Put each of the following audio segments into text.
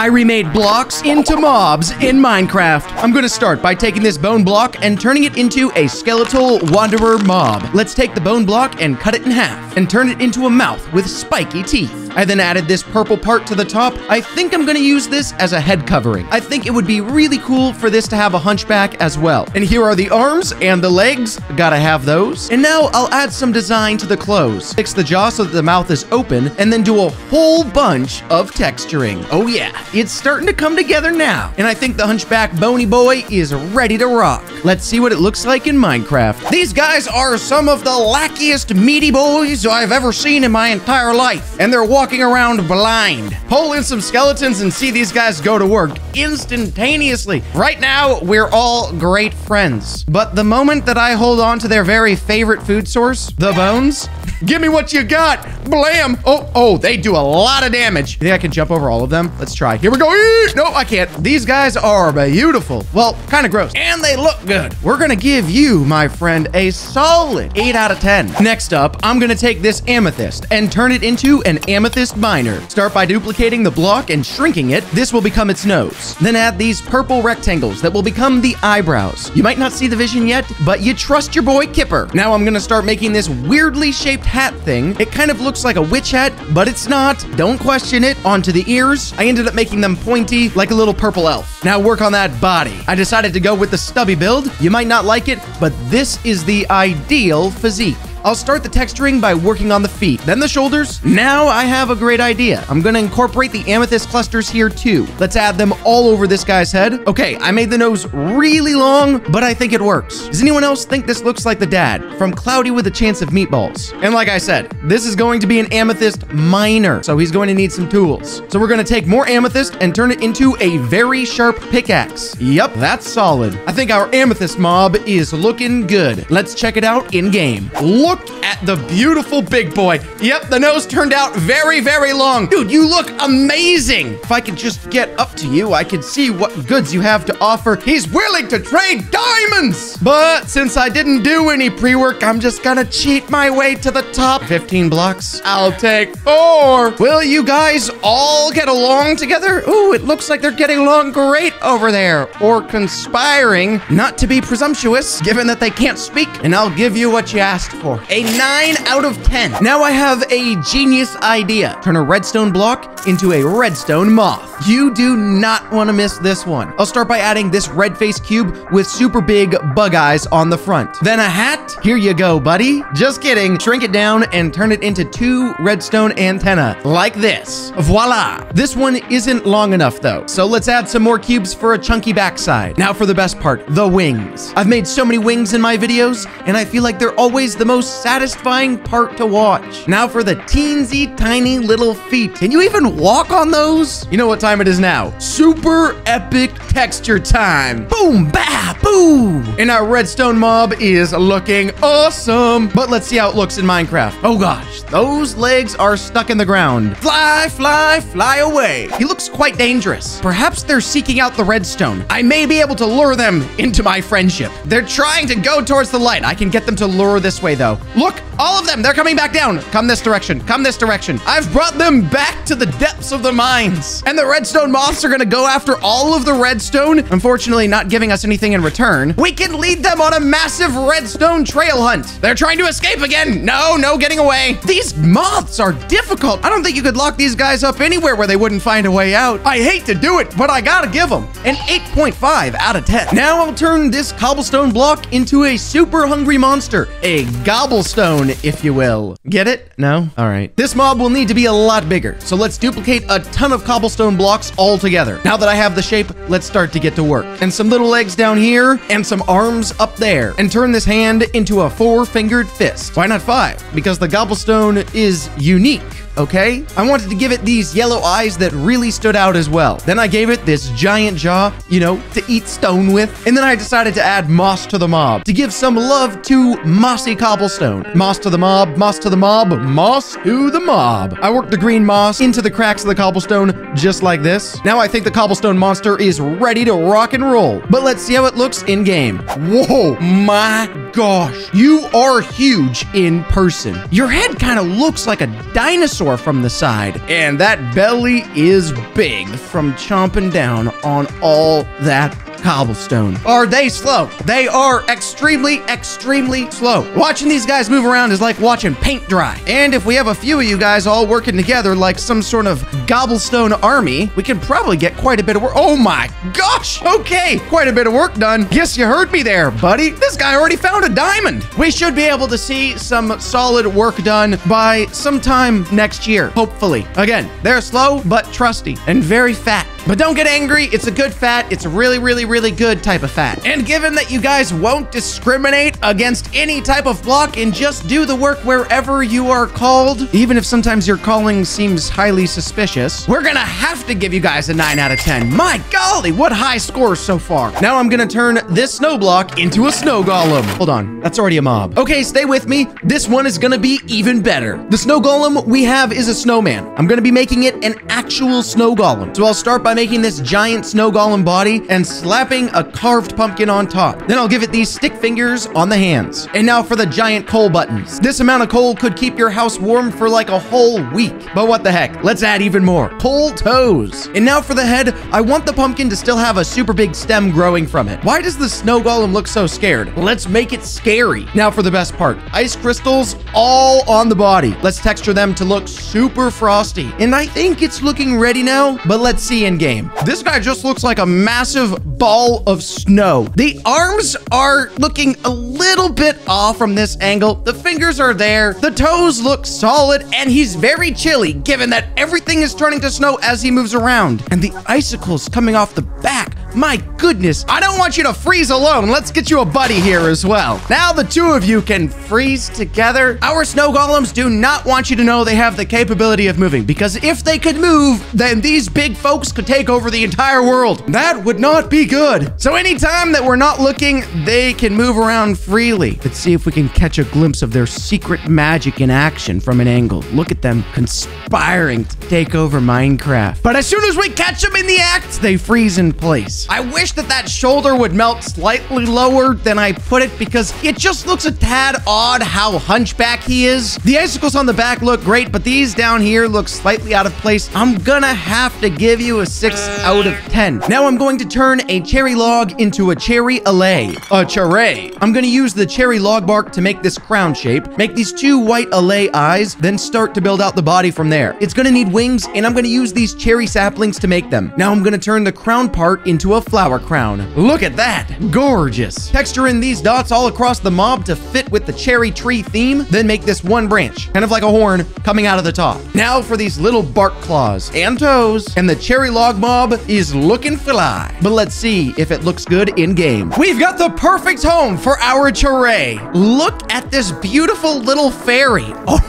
I remade blocks into mobs in Minecraft. I'm gonna start by taking this bone block and turning it into a skeletal wanderer mob. Let's take the bone block and cut it in half and turn it into a mouth with spiky teeth. I then added this purple part to the top. I think I'm gonna use this as a head covering. I think it would be really cool for this to have a hunchback as well. And here are the arms and the legs. Gotta have those. And now I'll add some design to the clothes. Fix the jaw so that the mouth is open and then do a whole bunch of texturing. Oh yeah, it's starting to come together now. And I think the hunchback bony boy is ready to rock. Let's see what it looks like in Minecraft. These guys are some of the lackiest meaty boys I've ever seen in my entire life. And they're walking around blind. Pull in some skeletons and see these guys go to work instantaneously. Right now, we're all great friends. But the moment that I hold on to their very favorite food source, the bones, give me what you got. Blam. Oh, oh, they do a lot of damage. You think I can jump over all of them? Let's try. Here we go. No, I can't. These guys are beautiful. Well, kind of gross. And they look good. We're gonna give you, my friend, a solid 8 out of 10. Next up, I'm gonna take this amethyst and turn it into an amethyst miner. Start by duplicating the block and shrinking it. This will become its nose. Then add these purple rectangles that will become the eyebrows. You might not see the vision yet, but you trust your boy Kipper. Now I'm gonna start making this weirdly shaped hat thing. It kind of looks like a witch hat, but it's not. Don't question it. Onto the ears. I ended up making them pointy like a little purple elf. Now work on that body. I decided to go with the stubby build. You might not like it, but this is the ideal physique. I'll start the texturing by working on the feet, then the shoulders. Now I have a great idea. I'm gonna incorporate the amethyst clusters here too. Let's add them all over this guy's head. Okay, I made the nose really long, but I think it works. Does anyone else think this looks like the dad from Cloudy with a Chance of Meatballs? And like I said, this is going to be an amethyst miner, so he's going to need some tools. So we're gonna take more amethyst and turn it into a very sharp pickaxe. Yep, that's solid. I think our amethyst mob is looking good. Let's check it out in game. Look at the beautiful big boy. Yep, the nose turned out very, very long. Dude, you look amazing. If I could just get up to you, I could see what goods you have to offer. He's willing to trade diamonds. But since I didn't do any pre-work, I'm just gonna cheat my way to the top. 15 blocks. I'll take four. Will you guys all get along together? Ooh, it looks like they're getting along great over there. Or conspiring, not to be presumptuous, given that they can't speak. And I'll give you what you asked for. A 9 out of 10. Now I have a genius idea. Turn a redstone block into a redstone moth. You do not want to miss this one. I'll start by adding this red face cube with super big bug eyes on the front. Then a hat. Here you go, buddy. Just kidding. Shrink it down and turn it into two redstone antenna like this. Voila. This one isn't long enough though. So let's add some more cubes for a chunky backside. Now for the best part, the wings. I've made so many wings in my videos and I feel like they're always the most satisfying part to watch. Now for the teensy tiny little feet. Can you even walk on those? You know what time it is now? Super epic texture time. Boom, bah, boo. And our redstone mob is looking awesome. But let's see how it looks in Minecraft. Oh gosh, those legs are stuck in the ground. Fly, fly, fly away. He looks quite dangerous. Perhaps they're seeking out the redstone. I may be able to lure them into my friendship. They're trying to go towards the light. I can get them to lure this way though. Look, all of them, they're coming back down. Come this direction, come this direction. I've brought them back to the depths of the mines. And the redstone moths are gonna go after all of the redstone, unfortunately not giving us anything in return. We can lead them on a massive redstone trail hunt. They're trying to escape again. No, no getting away. These moths are difficult. I don't think you could lock these guys up anywhere where they wouldn't find a way out. I hate to do it, but I gotta give them an 8.5 out of 10. Now I'll turn this cobblestone block into a super hungry monster, a gobblestone, if you will. Get it? No? All right. This mob will need to be a lot bigger, so let's duplicate a ton of cobblestone blocks all together. Now that I have the shape, let's start to get to work. And some little legs down here, and some arms up there. And turn this hand into a four-fingered fist. Why not five? Because the cobblestone is unique okay? I wanted to give it these yellow eyes that really stood out as well. Then I gave it this giant jaw, you know, to eat stone with. And then I decided to add moss to the mob to give some love to mossy cobblestone. Moss to the mob, moss to the mob, moss to the mob. I worked the green moss into the cracks of the cobblestone just like this. Now I think the cobblestone monster is ready to rock and roll. But let's see how it looks in game. Whoa, my gosh. You are huge in person. Your head kind of looks like a dinosaur dinosaur from the side. And that belly is big from chomping down on all that cobblestone. Are they slow? They are extremely, extremely slow. Watching these guys move around is like watching paint dry. And if we have a few of you guys all working together like some sort of gobblestone army, we can probably get quite a bit of work. Oh my gosh! Okay, quite a bit of work done. Yes, you heard me there, buddy. This guy already found a diamond. We should be able to see some solid work done by sometime next year, hopefully. Again, they're slow, but trusty and very fat. But don't get angry. It's a good fat. It's a really, really, really good type of fat. And given that you guys won't discriminate against any type of block and just do the work wherever you are called, even if sometimes your calling seems highly suspicious, we're gonna have to give you guys a 9 out of 10. My golly, what high scores so far. Now I'm gonna turn this snow block into a snow golem. Hold on, that's already a mob. Okay, stay with me. This one is gonna be even better. The snow golem we have is a snowman. I'm gonna be making it an actual snow golem. So I'll start by making this giant snow golem body and slapping a carved pumpkin on top. Then I'll give it these stick fingers on the hands. And now for the giant coal buttons. This amount of coal could keep your house warm for like a whole week. But what the heck, let's add even more. Coal toes. And now for the head, I want the pumpkin to still have a super big stem growing from it. Why does the snow golem look so scared? Let's make it scary. Now for the best part, ice crystals all on the body. Let's texture them to look super frosty. And I think it's looking ready now, but let's see in game. This guy just looks like a massive ball of snow. The arms are looking a little bit off from this angle. The fingers are there. The toes look solid and he's very chilly given that everything is turning to snow as he moves around. And the icicles coming off the back my goodness, I don't want you to freeze alone. Let's get you a buddy here as well. Now the two of you can freeze together. Our snow golems do not want you to know they have the capability of moving because if they could move, then these big folks could take over the entire world. That would not be good. So anytime that we're not looking, they can move around freely. Let's see if we can catch a glimpse of their secret magic in action from an angle. Look at them conspiring to take over Minecraft. But as soon as we catch them in the act, they freeze in place. I wish that that shoulder would melt slightly lower than I put it because it just looks a tad odd how hunchback he is. The icicles on the back look great, but these down here look slightly out of place. I'm gonna have to give you a 6 out of 10. Now I'm going to turn a cherry log into a cherry allay. A cherry. I'm gonna use the cherry log bark to make this crown shape, make these two white allay eyes, then start to build out the body from there. It's gonna need wings, and I'm gonna use these cherry saplings to make them. Now I'm gonna turn the crown part into a flower crown. Look at that. Gorgeous. Texture in these dots all across the mob to fit with the cherry tree theme, then make this one branch, kind of like a horn, coming out of the top. Now for these little bark claws and toes, and the cherry log mob is looking fly. But let's see if it looks good in game. We've got the perfect home for our cherry. Look at this beautiful little fairy. Oh,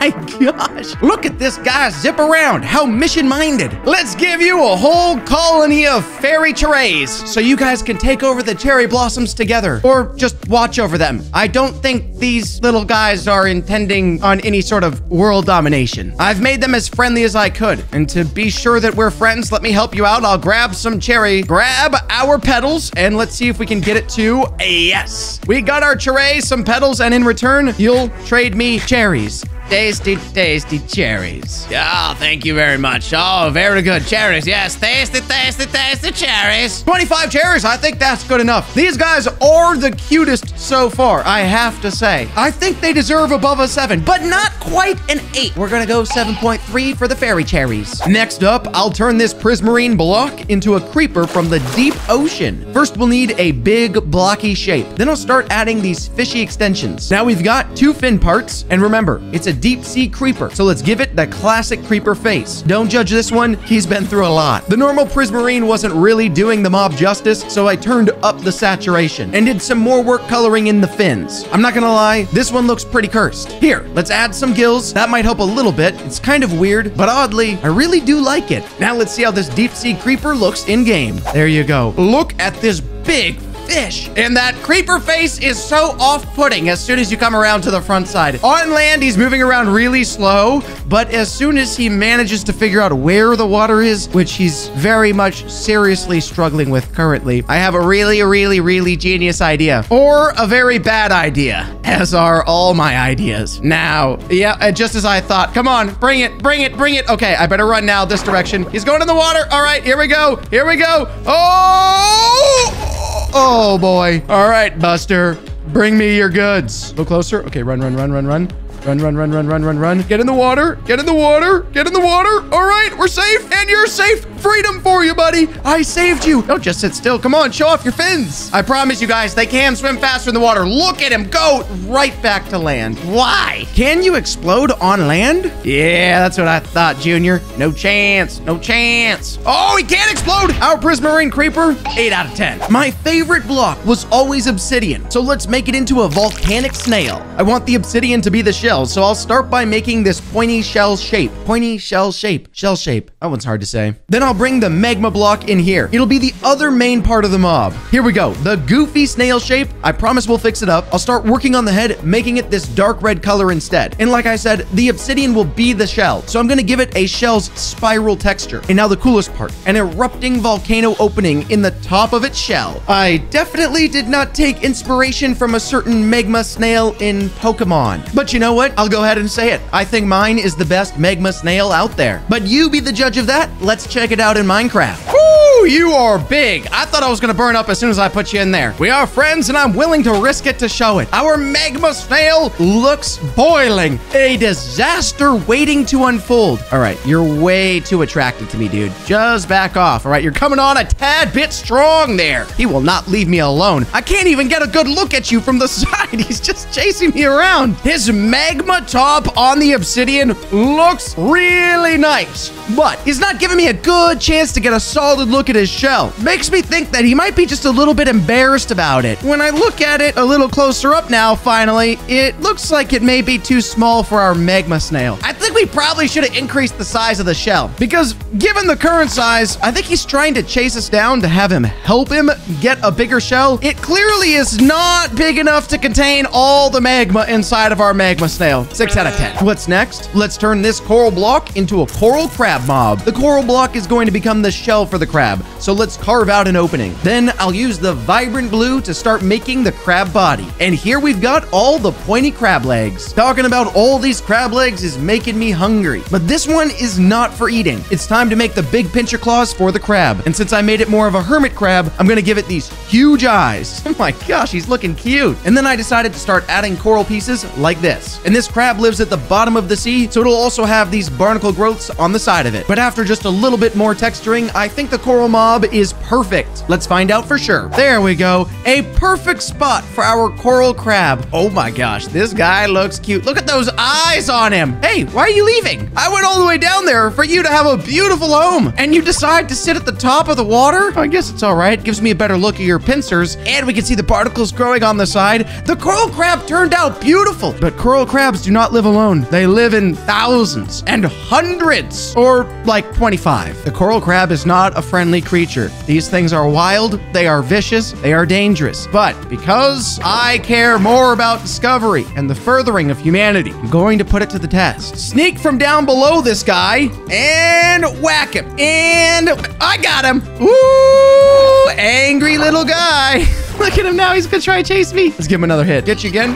my gosh. Look at this guy zip around. How mission minded. Let's give you a whole colony of fairy cherries so you guys can take over the cherry blossoms together or just watch over them. I don't think these little guys are intending on any sort of world domination. I've made them as friendly as I could. And to be sure that we're friends, let me help you out. I'll grab some cherry, grab our petals, and let's see if we can get it to a yes. We got our cherry, some petals, and in return, you'll trade me cherries. Tasty, tasty cherries. Oh, thank you very much. Oh, very good. Cherries, yes. Tasty, tasty, tasty cherries. 25 cherries, I think that's good enough. These guys are the cutest so far, I have to say. I think they deserve above a 7, but not quite an 8. We're gonna go 7.3 for the fairy cherries. Next up, I'll turn this prismarine block into a creeper from the deep ocean. First, we'll need a big, blocky shape. Then I'll start adding these fishy extensions. Now we've got two fin parts, and remember, it's a deep sea creeper, so let's give it the classic creeper face. Don't judge this one, he's been through a lot. The normal prismarine wasn't really doing the mob justice, so I turned up the saturation and did some more work coloring in the fins. I'm not gonna lie, this one looks pretty cursed. Here, let's add some gills. That might help a little bit. It's kind of weird, but oddly, I really do like it. Now let's see how this deep sea creeper looks in game. There you go. Look at this big fish. And that creeper face is so off-putting as soon as you come around to the front side. On land, he's moving around really slow, but as soon as he manages to figure out where the water is, which he's very much seriously struggling with currently, I have a really, really, really genius idea. Or a very bad idea, as are all my ideas. Now, yeah, just as I thought. Come on, bring it, bring it, bring it. Okay, I better run now this direction. He's going in the water. All right, here we go. Here we go. Oh! Oh, boy. All right, Buster. Bring me your goods. A little closer. Okay, run, run, run, run, run. Run, run, run, run, run, run, run. Get in the water. Get in the water. Get in the water. All right, we're safe. And you're safe. Freedom for you, buddy. I saved you. Don't just sit still. Come on, show off your fins. I promise you guys, they can swim faster in the water. Look at him go right back to land. Why? Can you explode on land? Yeah, that's what I thought, Junior. No chance. No chance. Oh, he can't explode. Our Prismarine Creeper, 8 out of 10. My favorite block was always obsidian. So let's make it into a volcanic snail. I want the obsidian to be the shell, so I'll start by making this pointy shell shape. Pointy shell shape. Shell shape. That one's hard to say. Then I'll bring the magma block in here. It'll be the other main part of the mob. Here we go. The goofy snail shape. I promise we'll fix it up. I'll start working on the head, making it this dark red color instead. And like I said, the obsidian will be the shell. So I'm going to give it a shell's spiral texture. And now the coolest part, an erupting volcano opening in the top of its shell. I definitely did not take inspiration from a certain magma snail in Pokemon. But you know what? I'll go ahead and say it. I think mine is the best magma snail out there. But you be the judge of that. Let's check it out in Minecraft. You are big. I thought I was gonna burn up as soon as I put you in there. We are friends and I'm willing to risk it to show it. Our magma snail looks boiling. A disaster waiting to unfold. All right, you're way too attracted to me, dude. Just back off, all right? You're coming on a tad bit strong there. He will not leave me alone. I can't even get a good look at you from the side. He's just chasing me around. His magma top on the obsidian looks really nice, but he's not giving me a good chance to get a solid look at his shell. Makes me think that he might be just a little bit embarrassed about it. When I look at it a little closer up now, finally, it looks like it may be too small for our magma snail. I we probably should have increased the size of the shell because given the current size, I think he's trying to chase us down to have him help him get a bigger shell. It clearly is not big enough to contain all the magma inside of our magma snail. 6 out of 10. What's next? Let's turn this coral block into a coral crab mob. The coral block is going to become the shell for the crab, so let's carve out an opening. Then I'll use the vibrant blue to start making the crab body. And here we've got all the pointy crab legs. Talking about all these crab legs is making me hungry. But this one is not for eating. It's time to make the big pincher claws for the crab. And since I made it more of a hermit crab, I'm gonna give it these huge eyes. Oh my gosh, he's looking cute. And then I decided to start adding coral pieces like this. And this crab lives at the bottom of the sea, so it'll also have these barnacle growths on the side of it. But after just a little bit more texturing, I think the coral mob is perfect. Let's find out for sure. There we go. A perfect spot for our coral crab. Oh my gosh, this guy looks cute. Look at those eyes on him. Hey, why are you leaving? I went all the way down there for you to have a beautiful home, and you decide to sit at the top of the water? I guess it's all right. It Gives me a better look at your pincers, and we can see the particles growing on the side. The coral crab turned out beautiful, but coral crabs do not live alone. They live in thousands and hundreds, or like 25. The coral crab is not a friendly creature. These things are wild, they are vicious, they are dangerous. But because I care more about discovery and the furthering of humanity, I'm going to put it to the test. From down below this guy and whack him. And I got him. Ooh, angry little guy. Look at him now. He's gonna try to chase me. Let's give him another hit. Get you again.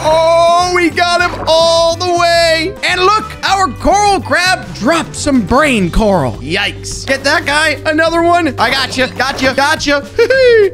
Oh, we got him all the way. And look, our coral crab dropped some brain coral. Yikes. Get that guy. Another one. I got you. Got you. Got you.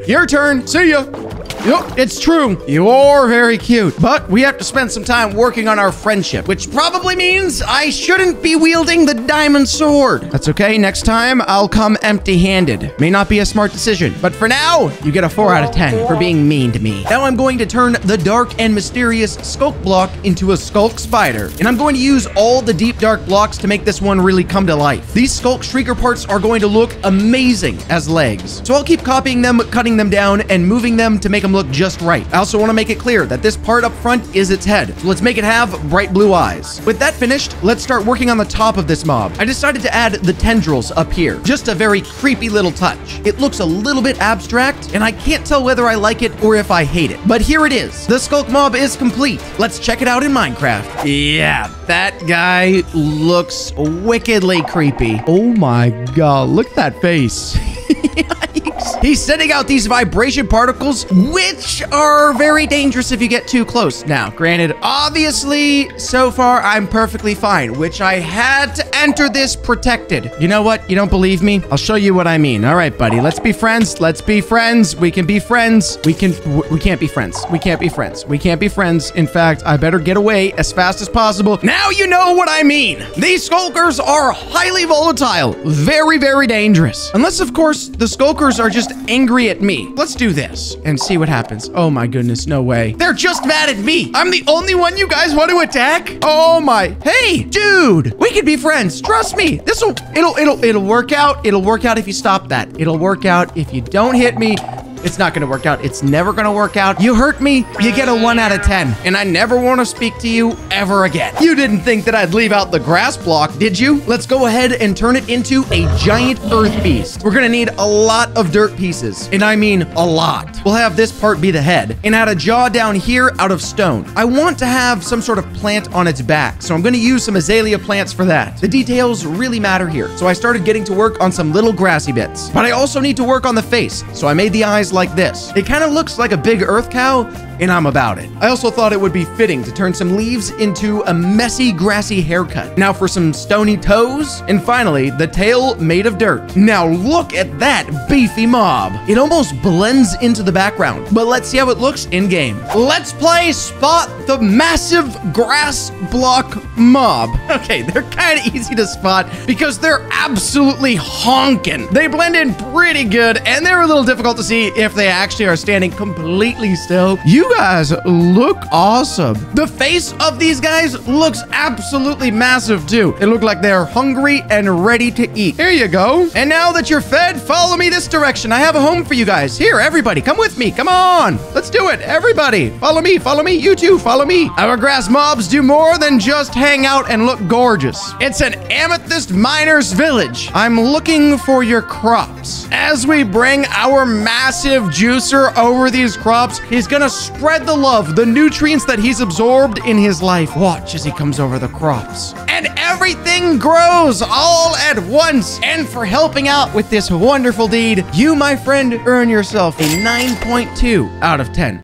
Your turn. See ya. Yep, it's true. You're very cute. But we have to spend some time working on our friendship, which probably means I shouldn't be wielding the diamond sword. That's okay. Next time, I'll come empty handed. May not be a smart decision, but for now, you get a 4 out of 10 for being mean to me. Now I'm going to turn the dark and mysterious sculk block into a sculk spider. And I'm going to use all the deep dark blocks to make this one really come to life. These sculk shrieker parts are going to look amazing as legs. So I'll keep copying them, cutting them down, and moving them to make them look just right. I also want to make it clear that this part up front is its head. So let's make it have bright blue eyes. With that finished, let's start working on the top of this mob. I decided to add the tendrils up here. Just a very creepy little touch. It looks a little bit abstract, and I can't tell whether I like it or if I hate it. But here it is. The Sculk mob is complete. Let's check it out in Minecraft. Yeah, that guy looks wickedly creepy. Oh my god, look at that face. He's sending out these vibration particles, which are very dangerous if you get too close. Now, granted, obviously, so far, I'm perfectly fine, which I had to enter this protected. You know what? You don't believe me? I'll show you what I mean. All right, buddy, let's be friends. Let's be friends. We can be friends. We can, we can't be friends. We can't be friends. We can't be friends. In fact, I better get away as fast as possible. Now you know what I mean. These skulkers are highly volatile, very, very dangerous. Unless, of course, the skulkers are just angry at me. Let's do this and see what happens. Oh my goodness, no way. They're just mad at me. I'm the only one you guys want to attack? Oh my. Hey, dude, we could be friends. Trust me. This'll, it'll, it'll, it'll work out. It'll work out if you stop that. It'll work out if you don't hit me. It's not gonna work out. It's never gonna work out. You hurt me, you get a 1 out of 10. And I never wanna speak to you ever again. You didn't think that I'd leave out the grass block, did you? Let's go ahead and turn it into a giant earth beast. We're gonna need a lot of dirt pieces. And I mean a lot. We'll have this part be the head and add a jaw down here out of stone. I want to have some sort of plant on its back, so I'm gonna use some azalea plants for that. The details really matter here. So I started getting to work on some little grassy bits. But I also need to work on the face, so I made the eyes like this. It kind of looks like a big earth cow, and I'm about it. I also thought it would be fitting to turn some leaves into a messy, grassy haircut. Now for some stony toes, and finally, the tail made of dirt. Now look at that beefy mob. It almost blends into the background, but let's see how it looks in-game. Let's play Spot the Massive Grass Block Mob. Okay, they're kind of easy to spot because they're absolutely honking. They blend in pretty good, and they're a little difficult to see if they actually are standing completely still. You guys look awesome. The face of these guys looks absolutely massive too. They look like they're hungry and ready to eat. Here you go. And now that you're fed, follow me this direction. I have a home for you guys. Here, everybody, come with me. Come on. Let's do it. Everybody, follow me. Follow me. You too, follow me. Our grass mobs do more than just hang out and look gorgeous. It's an amethyst miner's village. I'm looking for your crops. As we bring our massive juicer over these crops, he's gonna spread the love, the nutrients that he's absorbed in his life. Watch as he comes over the crops. And everything grows all at once. And for helping out with this wonderful deed, you, my friend, earn yourself a 9.2 out of 10.